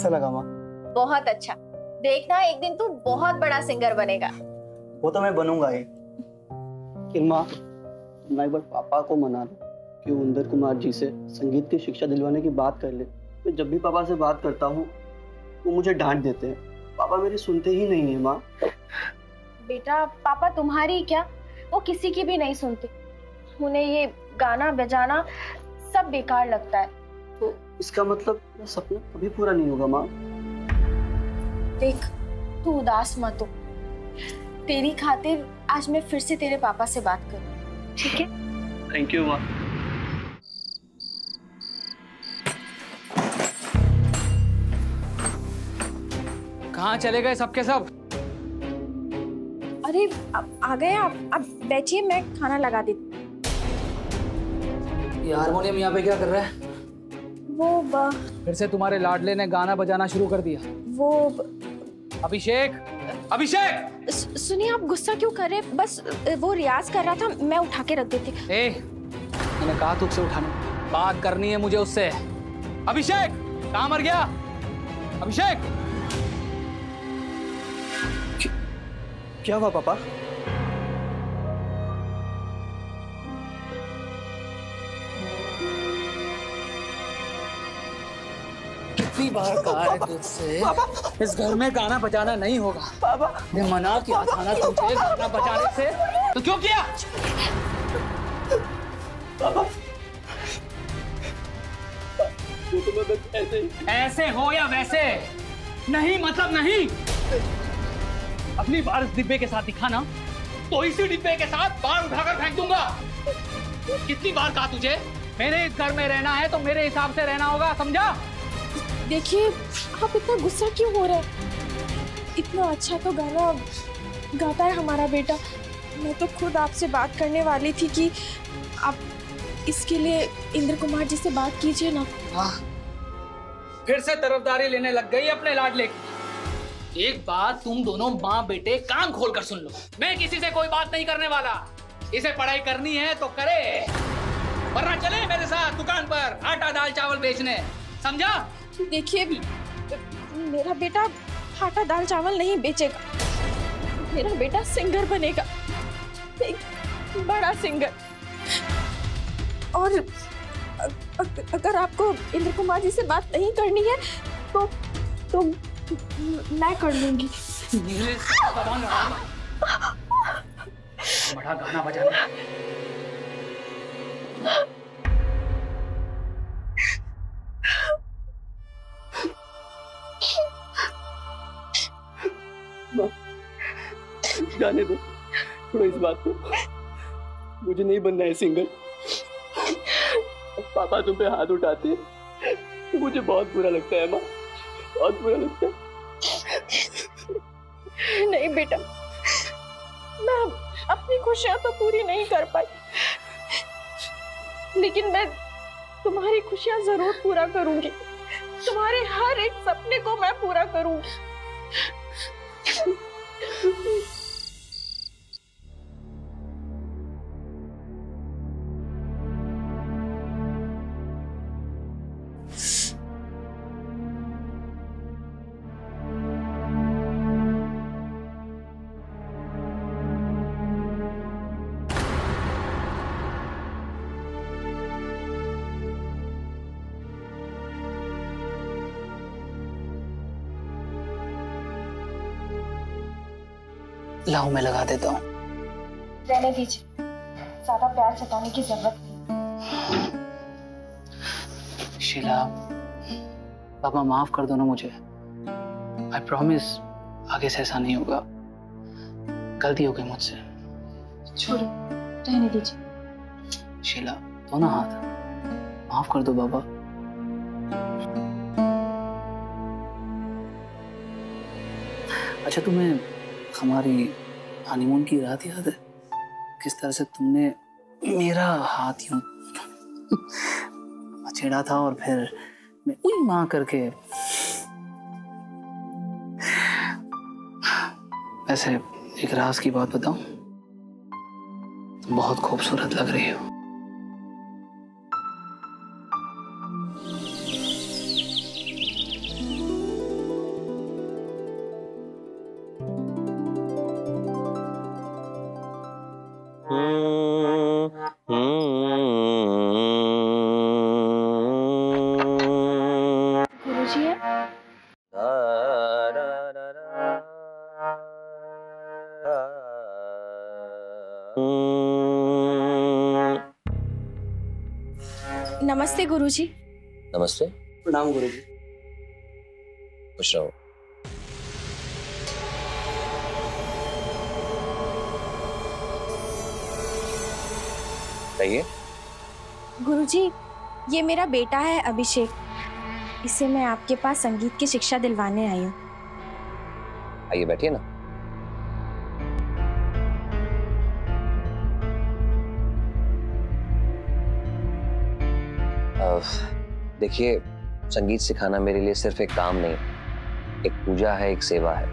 कैसा लगा माँ। बहुत अच्छा। देखना एक दिन तू बहुत बड़ा सिंगर बनेगा। वो तो मैं बनूँगा ही। लेकिन माँ मैं एक बार पापा को मना लो कि वो इंदर कुमार जी से संगीत की शिक्षा दिलवाने की बात कर ले। मैं जब भी पापा से बात करता हूँ वो मुझे डांट देते हैं। पापा मेरी सुनते ही नहीं है माँ। बेटा पापा तुम्हारी क्या? वो किसी की भी नहीं सुनते। उन्हें ये गाना बजाना सब बेकार लगता है। तो इसका मतलब मेरा सपना कभी पूरा नहीं होगा माँ। देख तू उदास मत हो। तेरी खातिर आज मैं फिर से तेरे पापा से बात करूँ ठीक है? थैंक यू माँ। कहाँ चले गए सबके सब? अरे अब आ गए आप। अब बैठिए मैं खाना लगा देती ये हारमोनियम यहाँ पे क्या कर रहा है? वो ब, फिर से तुम्हारे लाडले ने गाना बजाना शुरू कर दिया। वो अभिषेक अभिषेक! सुनिए आप गुस्सा क्यों कर रहे बस वो रियाज कर रहा था मैं उठा के रख देती। ए मैंने कहा तुझसे उठाने। बात करनी है मुझे उससे। अभिषेक कहाँ मर गया? अभिषेक! क्या हुआ पापा? कितनी बार कहा है तुझसे। इस घर में गाना बजाना नहीं होगा। ये मना किया था ना तुझे गाना बजाने से। तो क्यों किया? ऐसे ऐसे हो या वैसे? नहीं मतलब नहीं। अपनी बार इस डिब्बे के साथ दिखाना तो इसी डिब्बे के साथ बार उठाकर फेंक दूँगा। कितनी बार कहा तुझे? मेरे इस घर में रहना है तो मेरे हिसाब से रहना होगा, समझा? देखिए, आप इतना गुस्सा क्यों हो रहे हैं? इतना अच्छा तो गाना गाता है हमारा बेटा। मैं तो खुद आपसे बात करने वाली थी कि आप इसके लिए इंद्र कुमार जी से बात कीजिए ना। फिर से तरफदारी लेने लग गई अपने लाडले एक बात तुम दोनों माँ बेटे कान खोल कर सुन लो। मैं किसी से कोई बात नहीं करने वाला। इसे पढ़ाई करनी है तो करे। वरना चले मेरे साथ दुकान पर आटा दाल चावल बेचने। समझा? देखिए मेरा बेटा आटा दाल चावल नहीं बेचेगा। मेरा बेटा सिंगर बनेगा। एक बड़ा सिंगर। और अगर आपको इंद्र कुमार जी से बात नहीं करनी है तो तो मैं कर लूँगी। बड़ा गाना बजाना। जाने दो। छोड़ो इस बात को। मुझे नहीं बनना है सिंगर पापा तुम पे हाथ उठाते तो मुझे बहुत बुरा लगता है, माँ। बहुत बुरा लगता है। नहीं बेटा। मैं अपनी खुशियाँ तो पूरी नहीं कर पाई। लेकिन मैं तुम्हारी खुशियाँ ज़रूर पूरा करूँगी। तुम्हारे हर एक सपने को मैं पूरा करूँ लाओ मैं लगा देता हूँ। रहने दीजिए। ज़्यादा प्यार जताने की ज़रूरत नहीं। शीला पापा माफ़ कर दो ना मुझे। आई प्रॉमिस आगे से ऐसा नहीं होगा। गलती हो गई मुझसे। छोड़ो रहने दीजिए। शीला दो ना हाथ। माफ़ कर दो बाबा। अच्छा तुम्हें हमारी हनीमून की रात याद है? किस तरह से तुमने मेरा हाथ यूँ छेड़ा था और फिर मैं उई माँ करके ऐसे एक राज की बात बताऊँ, तुम बहुत खूबसूरत लग रही हो। नमस्ते गुरुजी। नमस्ते। प्रणाम गुरु जी खुश रहो। कहिए गुरुजी ये मेरा बेटा है अभिषेक। इसे मैं आपके पास संगीत की शिक्षा दिलवाने आई हूँ। आइए बैठिए ना। देखिए संगीत सिखाना मेरे लिए सिर्फ़ एक काम नहीं एक पूजा है एक सेवा है।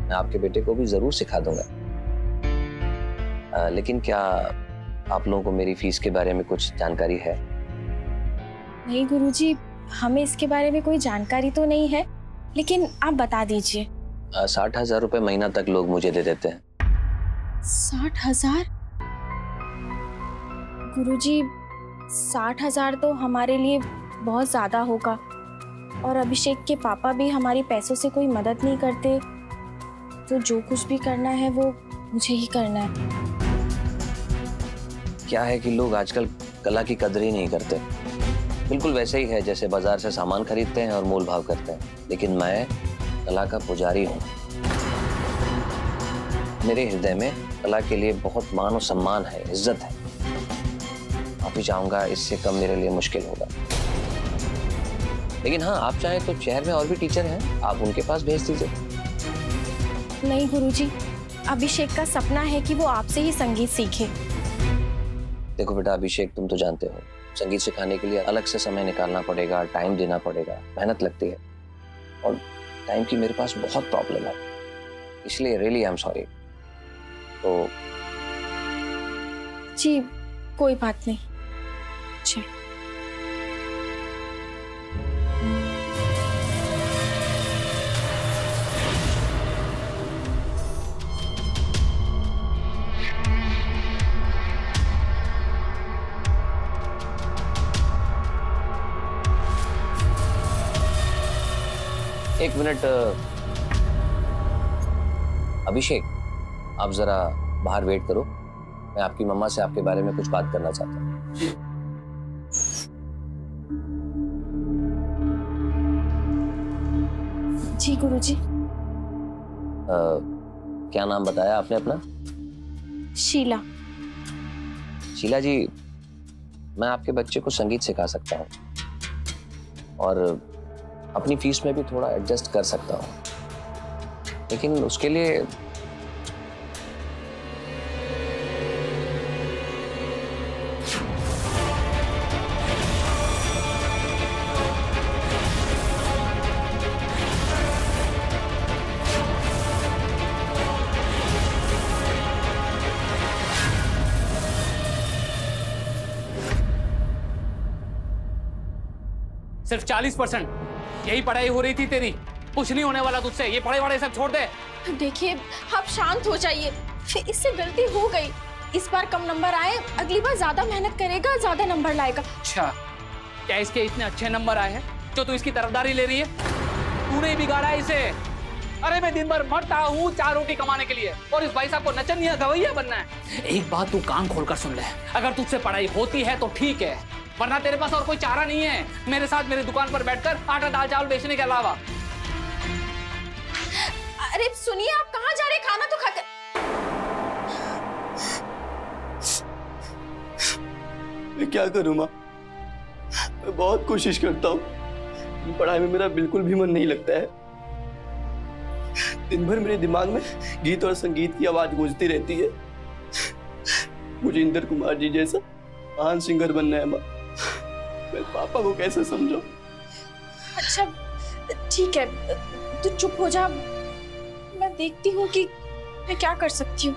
मैं आपके बेटे को भी ज़रूर सिखा दूँगा। लेकिन क्या आप लोगों को मेरी फ़ीस के बारे में कुछ जानकारी है? नहीं गुरुजी हमें इसके बारे में कोई जानकारी तो नहीं है लेकिन आप बता दीजिए। साठ हज़ार रुपए महीना तक लोग मुझे दे देते हैं। साठ हज़ार? गुरुजी, साठ हज़ार तो हमारे लिए बहुत ज़्यादा होगा। और अभिषेक के पापा भी हमारी पैसों से कोई मदद नहीं करते। तो जो कुछ भी करना है, वो मुझे ही करना है। क्या है कि लोग आजकल कला की कदर ही नहीं करते? बिल्कुल वैसे ही है, जैसे बाज़ार से सामान खरीदते हैं और मोल भाव करते हैं। लेकिन मैं कला का पुजारी हूँ। मेरे हृदय में कला के लिए बहुत मान और सम्मान है, इज़्ज़त है। माफ़ी चाहूँगा इससे कम मेरे लिए मुश्किल होगा। लेकिन हाँ आप चाहें तो शहर में और भी टीचर हैं आप उनके पास भेज दीजिए। नहीं गुरुजी अभिषेक का सपना है कि वो आपसे ही संगीत सीखे। देखो बेटा अभिषेक तुम तो जानते हो संगीत सिखाने के लिए अलग से समय निकालना पड़ेगा टाइम देना पड़ेगा मेहनत लगती है। और टाइम की मेरे पास बहुत प्रॉब्लम है इसलिए रियली आई एम सॉरी तो जी कोई बात नहीं। अच्छा। एक मिनट अभिषेक, आप जरा बाहर वेट करो। मैं आपकी मम्मा से आपके बारे में कुछ बात करना चाहता हूँ। जी गुरुजी। अ, क्या नाम बताया आपने अपना? शीला। शीला जी मैं आपके बच्चे को संगीत सिखा सकता हूँ। और अपनी फ़ीस में भी थोड़ा एडजस्ट कर सकता हूँ। लेकिन उसके लिए चालीस परसेंट। यही पढ़ाई हो रही थी तेरी। कुछ नहीं होने वाला तुझसे। ये पढ़ाई वढ़ाई सब छोड़ दे। देखिए आप शांत हो जाइए। इससे गलती हो गई। इस बार कम नंबर आए अगली बार ज़्यादा मेहनत करेगा ज़्यादा नंबर लाएगा। अच्छा। क्या इसके इतने अच्छे नंबर आए हैं? जो तू इसकी तरफदारी ले रही है? तूने बिगाड़ा इसे। अरे मैं दिन भर मरता हूँ चार रोटी कमाने के लिए। और इस भाई साहब को नचनिया गवैया बनना है। एक बात तू कान खोलकर सुन ले। अगर तुझसे पढ़ाई होती है तो ठीक है। वरना तेरे पास और कोई चारा नहीं है। मेरे साथ मेरी दुकान पर बैठकर आटा दाल चावल बेचने के अलावा। अरे सुनिए आप कहाँ जा रहे खाना तो खाकर मैं क्या करूँ माँ? मैं बहुत कोशिश करता हूँ पढ़ाई में मेरा बिल्कुल भी मन नहीं लगता है। दिन भर मेरे दिमाग में गीत और संगीत की आवाज़ गूंजती रहती है। मुझे इंद्र कुमार जी जैसा महान सिंगर बनना है माँ। मैं पापा को कैसे समझो अच्छा ठीक है तू तो चुप हो जा। मैं देखती हूँ कि मैं क्या कर सकती हूँ।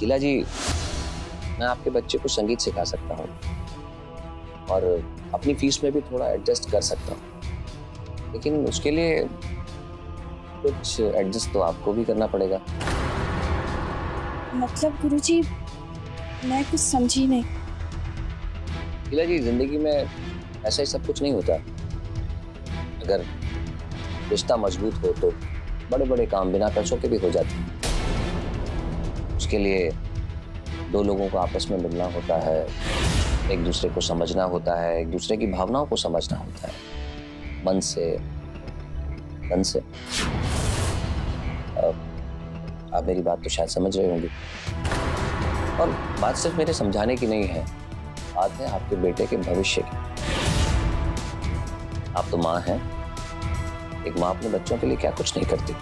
शीला जी मैं आपके बच्चे को संगीत सिखा सकता हूँ। और अपनी फ़ीस में भी थोड़ा एडजस्ट कर सकता हूँ। लेकिन उसके लिए कुछ एडजस्ट तो आपको भी करना पड़ेगा। मतलब गुरुजी मैं कुछ समझी नहीं। शीला जी ज़िंदगी में ऐसा ही सब कुछ नहीं होता। अगर रिश्ता मज़बूत हो तो बड़े बड़े काम बिना पैसों के भी हो जाते। हैं उसके लिए दो लोगों को आपस में मिलना होता है, एक दूसरे को समझना होता है, एक दूसरे की भावनाओं को समझना होता है। मन से, तन से। आप मेरी बात तो शायद समझ रहे होंगे। और बात सिर्फ़ मेरे समझाने की नहीं है। बात है आपके बेटे के भविष्य की। आप तो माँ हैं। एक माँ अपने बच्चों के लिए क्या कुछ नहीं करती?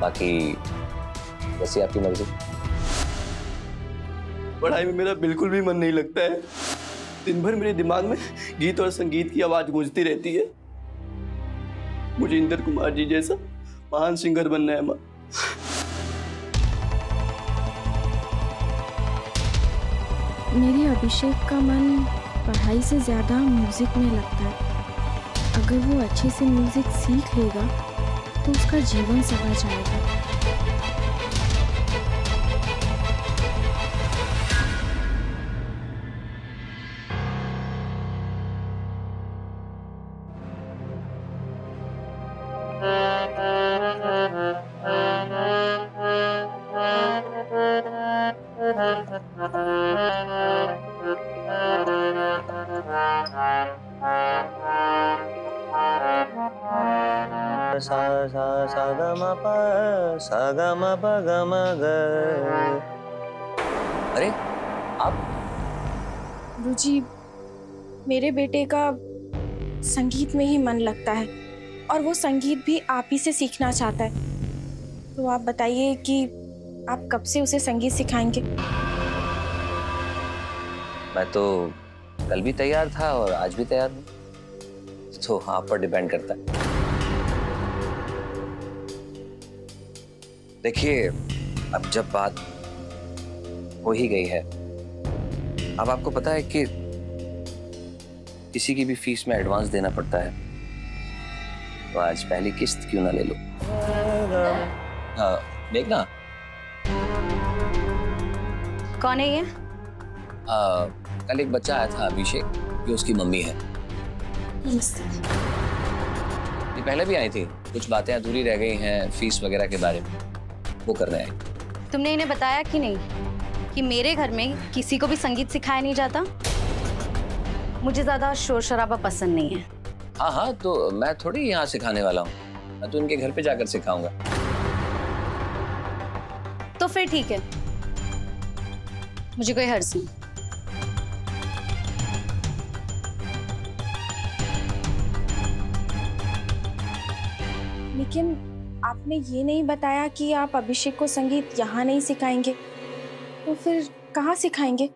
बाकी वैसे आपकी मर्ज़ी। पढ़ाई में मेरा बिल्कुल भी मन नहीं लगता है। दिन भर मेरे दिमाग में गीत और संगीत की आवाज़ गूंजती रहती है। मुझे इंद्र कुमार जी जैसा महान सिंगर बनना है माँ। मेरे अभिषेक का मन पढ़ाई से ज़्यादा म्यूज़िक में लगता है। अगर वो अच्छे से म्यूज़िक सीख लेगा तो उसका जीवन सवर जाएगा। अरे आप? गुरुजी मेरे बेटे का संगीत में ही मन लगता है और वो संगीत भी आप ही से सीखना चाहता है। तो आप बताइए कि आप कब से उसे संगीत सिखाएँगे? मैं तो कल भी तैयार था और आज भी तैयार हूँ। तो आप पर डिपेंड करता है। देखिए अब जब बात हो ही गई है अब आपको पता है कि किसी की भी फ़ीस में एडवांस देना पड़ता है। तो आज पहली किस्त क्यों ना ले लो? हाँ देखना। कौन है ये? आ, कल एक बच्चा आया था अभिषेक ये उसकी मम्मी है। नमस्ते। ये पहले भी आई थी कुछ बातें अधूरी रह गई हैं फ़ीस वगैरह के बारे में। वो कर रहे हैं। तुमने इन्हें बताया कि नहीं? कि मेरे घर में किसी को भी संगीत सिखाया नहीं जाता? मुझे ज़्यादा शोर शराबा पसंद नहीं है। हाँ हाँ तो मैं थोड़ी यहाँ सिखाने वाला हूँ। मैं तो इनके घर पे जाकर सिखाऊँगा। तो फिर ठीक है। मुझे कोई हर्ज नहीं। लेकिन आपने ये नहीं बताया कि आप अभिषेक को संगीत यहाँ नहीं सिखाएँगे? तो फिर कहाँ सिखाएँगे?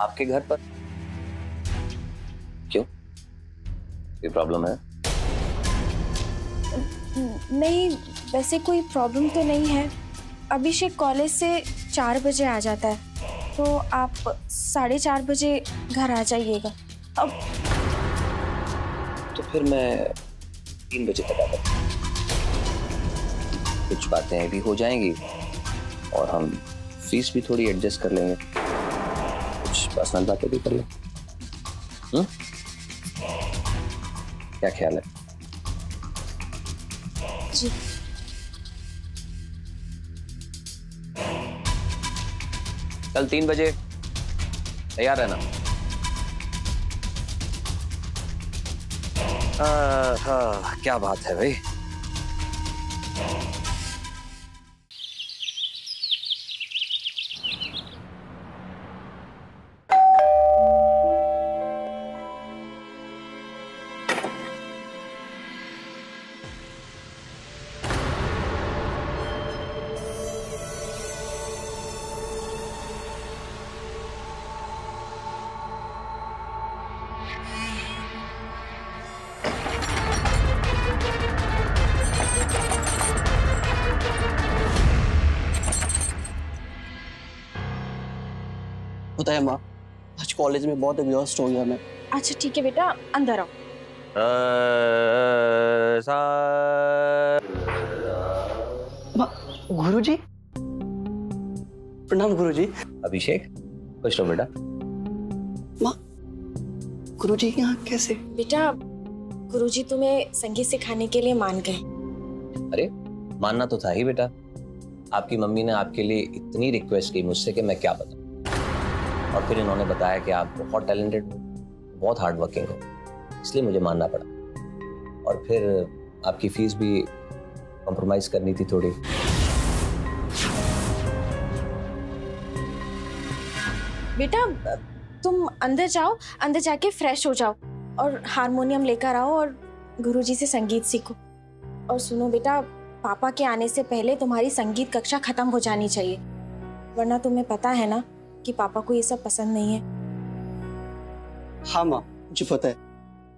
आपके घर पर? क्यों? कोई प्रॉब्लम है? नहीं वैसे कोई प्रॉब्लम तो नहीं है। अभिषेक कॉलेज से चार बजे आ जाता है। तो आप साढ़े चार बजे घर आ जाइएगा। अब तो फिर मैं तीन बजे तक आता। कुछ बातें भी हो जाएँगी और हम फ़ीस भी थोड़ी एडजस्ट कर लेंगे। कुछ पर्सनल बातें भी कर लें। हम्म? क्या ख्याल है? जी। कल तीन बजे तैयार रहना। क्या बात है भाई? कॉलेज में बहुत एग्जॉस्ट हो गया मैं अच्छा ठीक है बेटा अंदर आओ। माँ गुरुजी? प्रणाम गुरुजी। अभिषेक खुश रहो बेटा। माँ गुरुजी यहाँ कैसे? बेटा गुरुजी तुम्हें संगीत सिखाने के लिए मान गए। अरे मानना तो था ही बेटा। आपकी मम्मी ने आपके लिए इतनी रिक्वेस्ट की मुझसे कि मैं क्या बताऊँ? और फिर इन्होंने बताया कि आप बहुत टैलेंटेड हो, बहुत हार्ड वर्किंग हो, इसलिए मुझे मानना पड़ा। और फिर आपकी फ़ीस भी कॉम्प्रोमाइज करनी थी थोड़ी। बेटा, तुम अंदर जाओ, अंदर जाके फ्रेश हो जाओ और हारमोनियम लेकर आओ और गुरुजी से संगीत सीखो। और सुनो बेटा, पापा के आने से पहले तुम्हारी संगीत कक्षा खत्म हो जानी चाहिए, वरना तुम्हें पता है ना कि पापा को ये सब पसंद नहीं है। हाँ माँ मुझे पता है।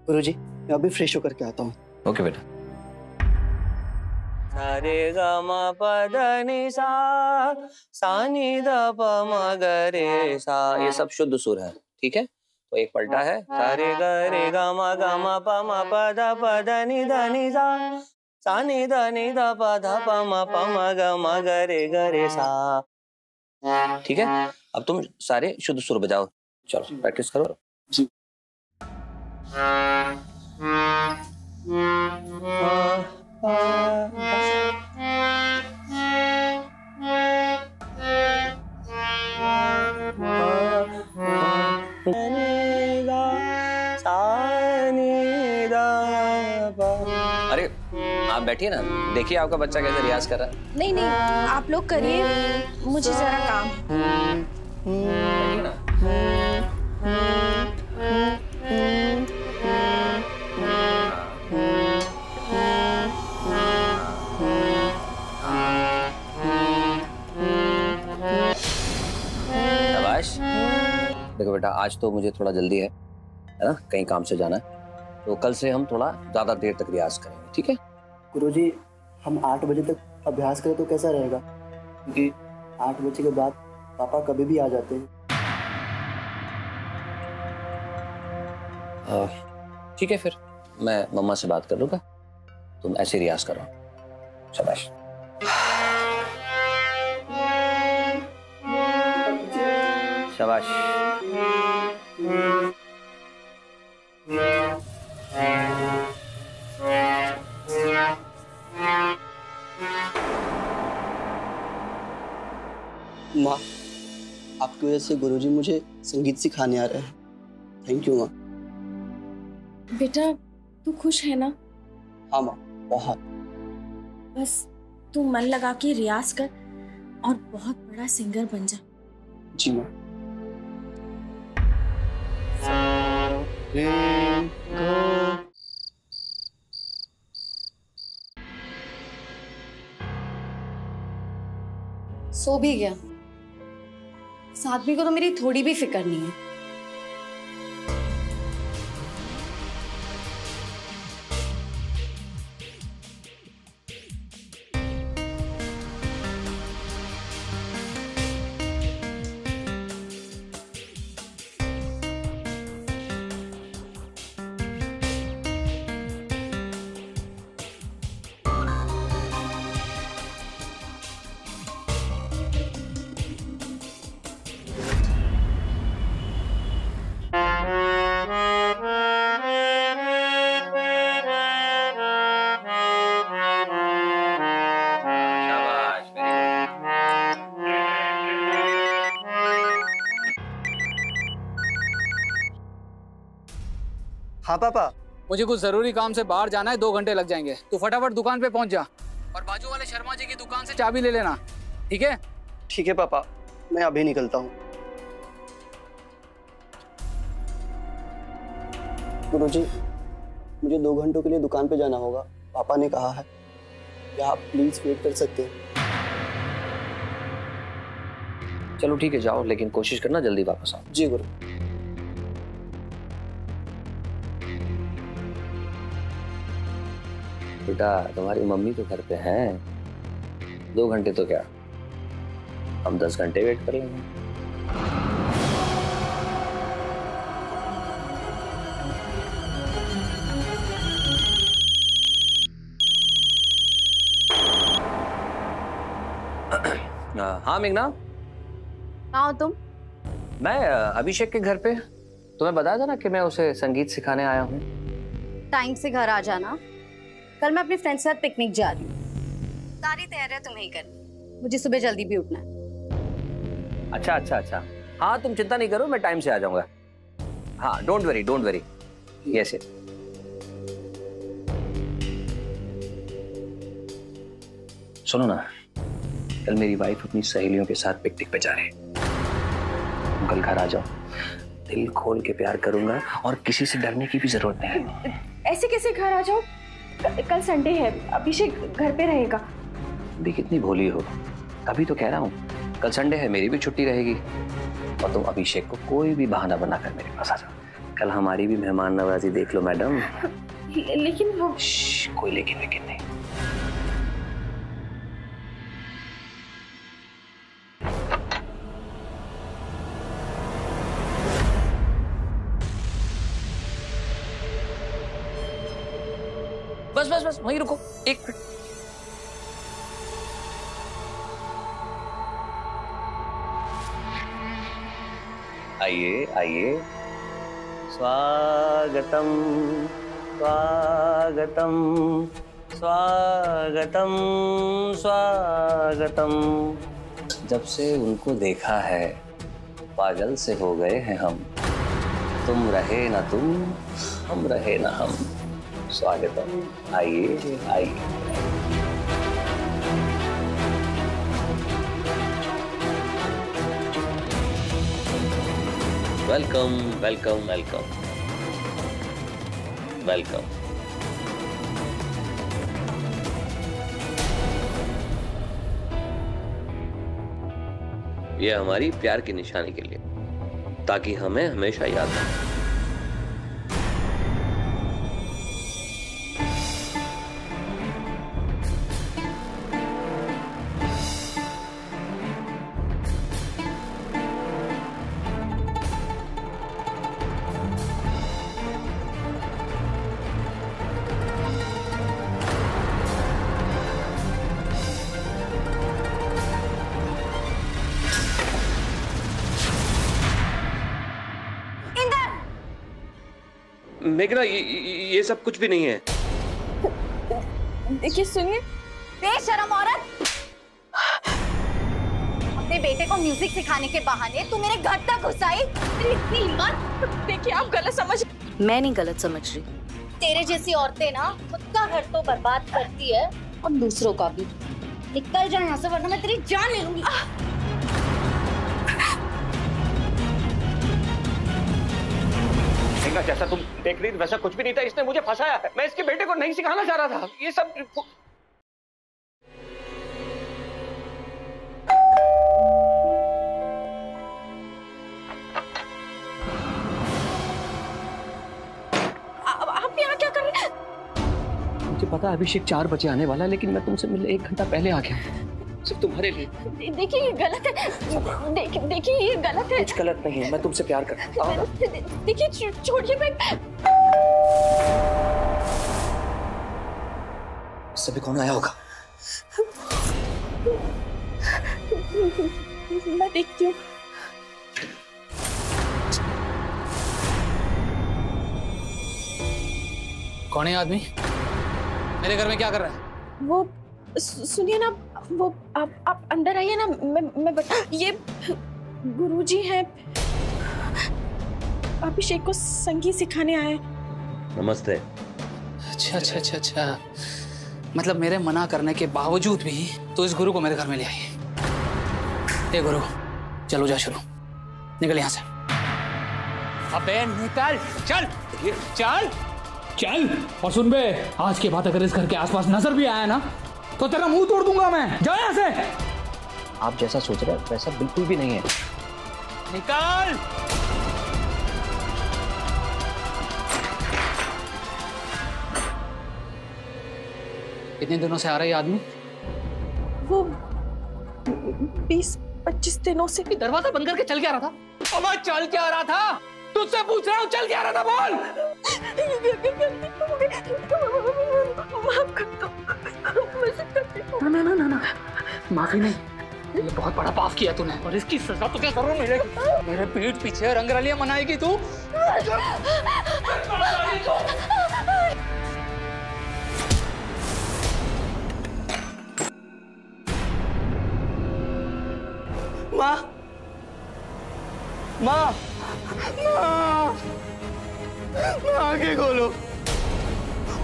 गुरुजी मैं अभी फ्रेश होकर के आता हूँ। ओके बेटा। सारे ग म प ध नि सा सा नि ध प म ग रे सा। ये सब शुद्ध सुर है ठीक है? तो एक पलटा है। सारे ग रे ग म ग म प म प ध प ध नि ध नि सा सा नि ध नि ध प ध प म प म ग म ग रे ग रे सा। ठीक है? अब तुम सारे शुद्ध सुर बजाओ। चलो प्रैक्टिस करो। अरे आप बैठिए ना। देखिए आपका बच्चा कैसे रियाज कर रहा है। नहीं नहीं आप लोग करिए। मुझे जरा काम है। देखो बेटा, आज तो मुझे थोड़ा जल्दी है है ना? कहीं काम से जाना है। तो कल से हम थोड़ा ज़्यादा देर तक रियाज करेंगे, ठीक है? गुरुजी, हम आठ बजे तक अभ्यास करें तो कैसा रहेगा? क्योंकि आठ बजे के बाद पापा कभी भी आ जाते हैं। ठीक है फिर। मैं मम्मा से बात कर लूँगा। तुम ऐसे रियाज करो। शाबाश। शाबाश। माँ। आपकी वजह से गुरुजी मुझे संगीत सिखाने आ रहे हैं। थैंक यू माँ बेटा तू खुश है ना? हाँ माँ बहुत. बस तू मन लगा के रियाज कर और बहुत बड़ा सिंगर बन जा। जी माँ सो भी गया। साध्वी को तो मेरी थोड़ी भी फ़िक्र नहीं है। हाँ पापा। मुझे कुछ ज़रूरी काम से बाहर जाना है दो घंटे लग जाएँगे। तू फटाफट दुकान पे पहुँच जा। और बाजू वाले शर्मा जी की दुकान से चाबी ले लेना। ठीक है? ठीक है पापा। मैं अभी निकलता हूँ। गुरुजी मुझे दो घंटों के लिए दुकान पे जाना होगा। पापा ने कहा है। क्या आप प्लीज़ वेट कर सकते हैं? चलो ठीक है जाओ लेकिन कोशिश करना जल्दी वापस आओ। जी गुरु। बेटा तुम्हारी मम्मी तो घर पे हैं। दो घंटे तो क्या? हम दस घंटे वेट कर लेंगे। हाँ मेघना। कहाँ हो तुम? मैं अभिषेक के घर पे। तुम्हें बताया था ना कि मैं उसे संगीत सिखाने आया हूँ। टाइम से घर आ जाना। कल मैं अपने फ्रेंड्स के साथ पिकनिक जा रही हूँ। सारी तैयारियाँ तुम्हें ही करनी मुझे सुबह जल्दी भी उठना है। अच्छा अच्छा अच्छा। हाँ तुम चिंता नहीं करो मैं टाइम से आ जाऊँगा। हाँ don't worry don't worry yes yes सुनो ना कल मेरी वाइफ अपनी सहेलियों के साथ पिकनिक पे जा रहे हैं। कल घर आ जाओ। दिल खोल के प्यार करूँगा और किसी से डरने की भी ज़रूरत नहीं। है ऐसे कैसे घर आ जाओ? क- कल संडे है अभिषेक घर पे रहेगा। भी कितनी भोली हो? तभी तो कह रहा हूँ कल संडे है मेरी भी छुट्टी रहेगी। और तुम अभिषेक को कोई भी बहाना बनाकर मेरे पास आ जाओ। कल हमारी भी मेहमान नवाजी देख लो मैडम। लेकिन वो कोई लेकिन लेकिन नहीं। बस वहीं रुको। एक मिनट। आइए आइए। स्वागतम स्वागतम स्वागतम स्वागतम। जब से उनको देखा है, पागल से हो गए हैं हम। तुम रहे ना तुम, हम रहे ना हम। स्वागतम आइए आइए। वेलकम वेलकम वेलकम वेलकम ये हमारी प्यार की निशानी के लिए, ताकि हमें हमेशा याद रहे। मेघना ये, सब कुछ भी नहीं है। देखिए सुनिए। बेशरम औरत। अपने बेटे को म्यूज़िक सिखाने के बहाने तू मेरे घर तक घुस आई इतनी हिम्मत। देखिए आप गलत समझ मैं नहीं गलत समझ रही। तेरे जैसी औरतें ना खुद का घर तो बर्बाद करती है और दूसरों का भी। निकल जा यहाँ से वरना मैं तेरी जान ले लूँगी। जैसा तुम देख रही वैसा कुछ भी नहीं था इसने मुझे फंसाया मैं इसके बेटे को नहीं सिखाना चाह रहा था। ये सब पता अभिषेक चार बजे आने वाला है लेकिन मैं तुमसे मिलने एक घंटा पहले आ गया सिर्फ़ तुम्हारे लिए। देखिए ये गलत है। देखिए देखिए ये गलत है। कुछ गलत नहीं है मैं तुमसे प्यार करता हूँ। देखिए छोड़िए मैं सभी कौन आया होगा? मैं देखती हूँ। कौन है आदमी? मेरे घर में क्या कर रहा है? वो सुनिए ना वो आप आप अंदर आइए ना मैं मैं बता ये गुरुजी हैं। अभिषेक को संगीत सिखाने आए नमस्ते। अच्छा अच्छा अच्छा अच्छा। मतलब मेरे मना करने के बावजूद भी तो इस गुरु को मेरे घर में ले आई ए गुरु चलो जा शुरू। निकल यहाँ से। अबे निकल चल। चल। चल। और सुन बे आज के बाद अगर इस घर के आसपास नज़र भी आया ना तो तेरा मुँह तोड़ दूँगा मैं। जा यहाँ से। आप जैसा सोच रहे हैं वैसा बिल्कुल भी नहीं है। निकल। कितने दिनों से आ रहा है आदमी? वो बीस पच्चीस दिनों से। ये दरवाज़ा बंद करके चल के आ रहा था। अब चल के आ रहा था। तुझसे पूछ रहा हूँ चल के आ रहा था बोल। माफ़ कर दो। ना ना ना ना ना माफ़ी नहीं ये बहुत बड़ा पाप किया तूने और इसकी सजा तो क्या करो मेरे मेरे पीठ पीछे रंगरलियाँ मनाएगी तू माँ माँ माँ माँ आगे खोलो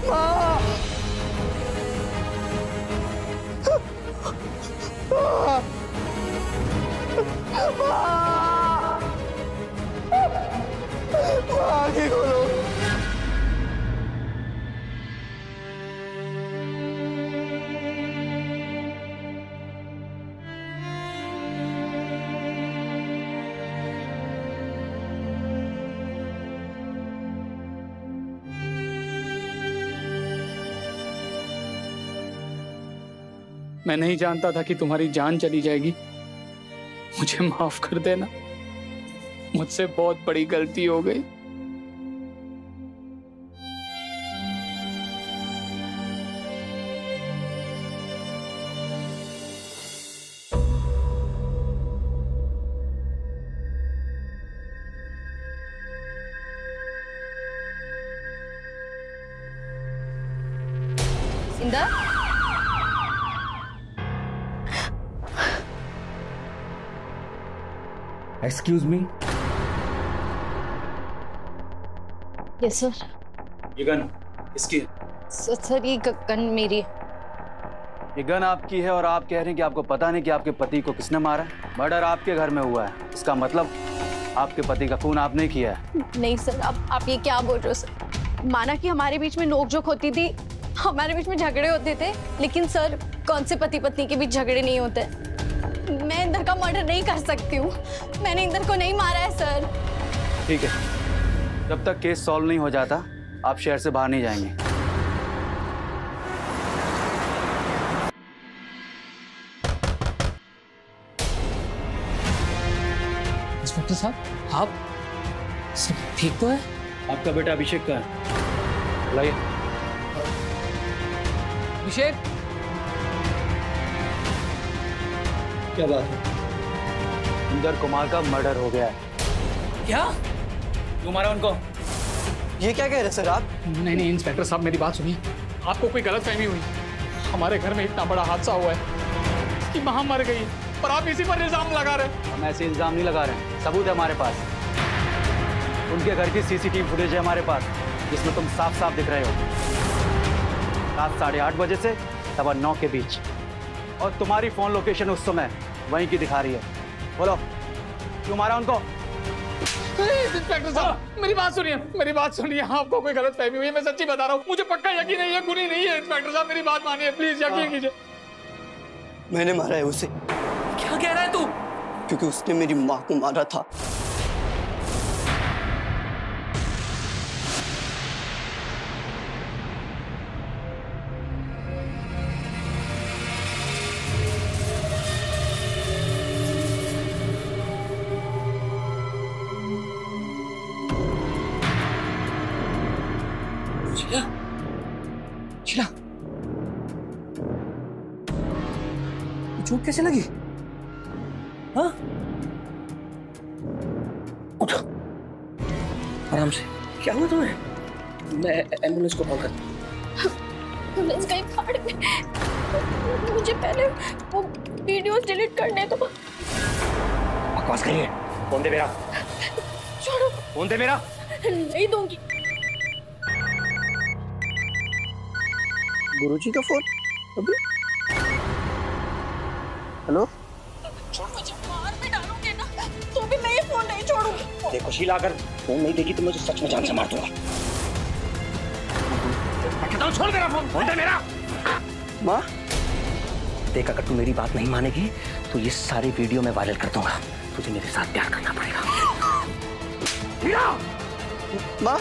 माँ माँ माँ मैं नहीं जानता था कि तुम्हारी जान चली जाएगी। मुझे माफ़ कर देना। मुझसे बहुत बड़ी गलती हो गई। एक्सक्यूज मी यस सर ये गन इसकी। है सर ये गन मेरी है। ये गन आपकी है और आप कह रहे हैं कि आपको पता नहीं कि आपके पति को किसने मारा मर्डर आपके घर में हुआ है। इसका मतलब आपके पति का खून आपने किया है। नहीं सर अब आप ये क्या बोल रहे हो सर माना कि हमारे बीच में नोकझोंक होती थी। हमारे बीच में झगड़े होते थे लेकिन सर कौन से पति पत्नी के बीच झगड़े नहीं होते? मैं इंदर का मर्डर नहीं कर सकती हूँ। मैंने इंदर को नहीं मारा है सर ठीक है। जब तक केस सॉल्व नहीं हो जाता आप शहर से बाहर नहीं जाएँगे। इंस्पेक्टर साहब आप सब ठीक तो है? आपका बेटा अभिषेक का है। अभिषेक! क्या बात है? इंदर कुमार का मर्डर हो गया है। क्या? क्यों मारा उनको? ये क्या कह रहे सर आप? नहीं नहीं इंस्पेक्टर साहब मेरी बात सुनिए। आपको कोई गलत फहमी हुई? हमारे घर में इतना बड़ा हादसा हुआ है इसकी माँ मर गई। पर आप इसी पर इल्ज़ाम लगा रहे हैं। हम ऐसे इल्ज़ाम नहीं लगा रहे हैं। सबूत है हमारे पास। उनके घर की सीसीटीवी फुटेज है हमारे पास जिसमें तुम साफ़ साफ़ दिख रहे हो। रात साढ़े आठ बजे से सवा नौ के बीच। और तुम्हारी फ़ोन लोकेशन उस समय वहीं की दिखा रही है। बोलो। क्यों मारा उनको? इंस्पेक्टर साहब मेरी बात सुनिए मेरी बात सुनिए। आपको कोई गलत फहमी हुई है मैं सच्ची बता रहा हूँ। मुझे पक्का यकीन नहीं है गुनी नहीं है इंस्पेक्टर साहब मेरी बात मानिए। प्लीज़ यकीन कीजिए। मैंने मारा है उसे। क्या कह रहा है तू? क्योंकि उसने मेरी माँ को मारा था। चोट कैसे लगी? हाँ? उठो। आराम से। क्या हुआ तुम्हें? मैं एंबुलेंस को कॉल करता पुलिस गई फाड़ में मुझे पहले वो वीडियोस डिलीट करने दो। बकवास करिए। फ़ोन दे मेरा। छोड़ो। फ़ोन दे मेरा। नहीं दूँगी। गुरुजी का फ़ोन? अभी? हेलो? मुझे मार भी डालोगे ना तो भी मैं ये फ़ोन नहीं छोड़ूँगी। देखो शीला अगर फ़ोन नहीं देगी तो मुझे सच में जान से मार दूँगा। मैं कहता हूँ छोड़ मेरा फ़ोन फ़ोन दे मेरा। माँ? देख अगर तू मेरी बात नहीं मानेगी तो ये सारी वीडियो मैं वायरल कर दूँगा। तुझे मेरे साथ प्यार करना पड़ेगा। हीरा! माँ?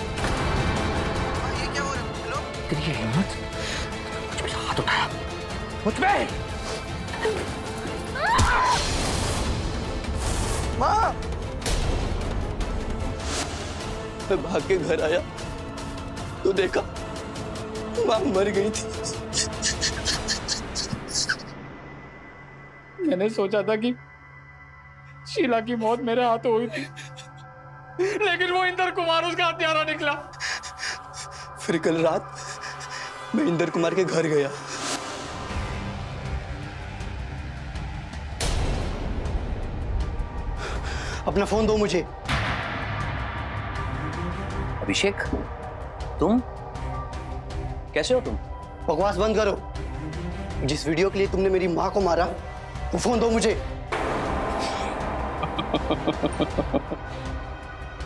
तेरी हिम्मत? मुझ पे हाथ उठाया। मुझ पे! माँ। मैं भाग के घर आया। तो देखा माँ मर गई थी। मैंने सोचा था कि शीला की मौत मेरे हाथों हुई थी। लेकिन वो इंदर कुमार उसका हत्यारा निकला। फिर कल रात मैं इंदर कुमार के घर गया। अपना फ़ोन दो मुझे। अभिषेक तुम? कैसे हो तुम? बकवास बंद करो। जिस वीडियो के लिए तुमने मेरी माँ को मारा वो फ़ोन दो मुझे।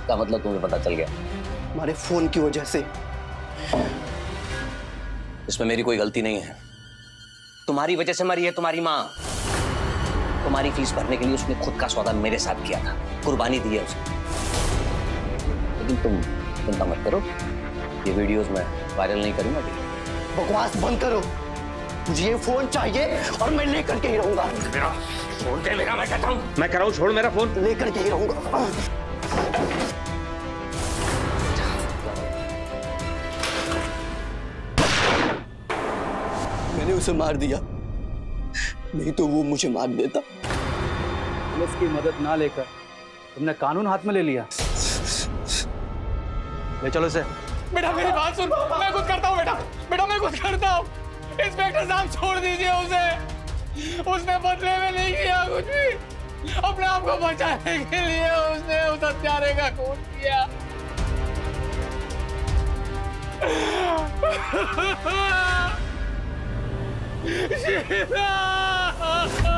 क्या मतलब तुम्हें पता चल गया? हमारे फ़ोन की वजह से। इसमें मेरी कोई गलती नहीं है। तुम्हारी वजह से मरी है तुम्हारी माँ। तुम्हारी फ़ीस भरने के लिए उसने खुद का सौदा मेरे साथ किया था। कुर्बानी दी है उसने। लेकिन तुम चिंता मत करो। ये वीडियोस मैं वायरल नहीं करूँगा बकवास बंद करो। मुझे ये फ़ोन चाहिए और मैं लेकर के ही रहूँगा। मेरा फ़ोन दे मेरा मैं कहता हूँ। मैं कर रहा हूँ छोड़ मेरा फ़ोन। लेकर के ही रहूँगा। मैंने उसे मार दिया। नहीं तो वो मुझे मार देता। पुलिस की मदद ना लेकर तुमने कानून हाथ में ले लिया। ले चलो इसे। बेटा मेरी बात सुन। मैं कुछ करता हूँ बेटा। बेटा मैं कुछ करता हूँ। इंस्पेक्टर साहब छोड़ दीजिए उसे। उसने बदले में नहीं किया कुछ भी। अपने आप को बचाने के लिए उसने उस हत्यारे का खून किया। शीला 啊啊。